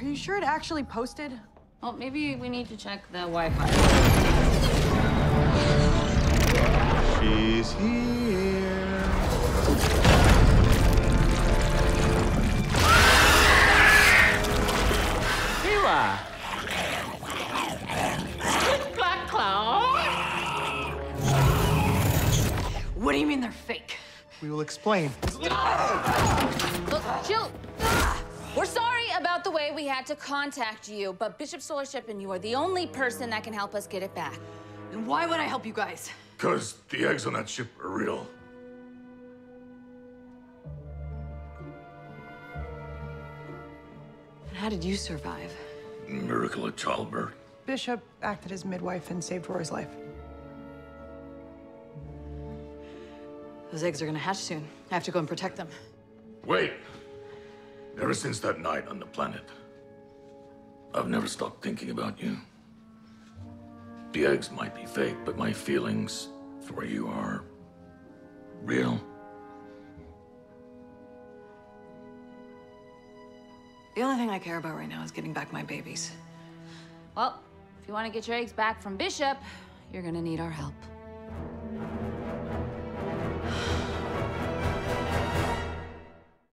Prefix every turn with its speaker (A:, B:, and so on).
A: Are you sure it actually posted?
B: Well, maybe we need to check the Wi-Fi.
C: She's here.
D: Mila! Black Cloud!
A: What do you mean they're fake?
C: We will explain.
B: Look, the way we had to contact you, but Bishop Solarship and you are the only person that can help us get it back.
A: And why would I help you guys?
E: Because the eggs on that ship are real.
A: And how did you survive?
E: Miracle of childbirth.
F: Bishop acted as midwife and saved Roy's life.
A: Those eggs are gonna hatch soon. I have to go and protect them.
E: Wait. Ever since that night on the planet, I've never stopped thinking about you. The eggs might be fake, but my feelings for you are real.
A: The only thing I care about right now is getting back my babies.
B: Well, if you want to get your eggs back from Bishop, you're gonna need our help.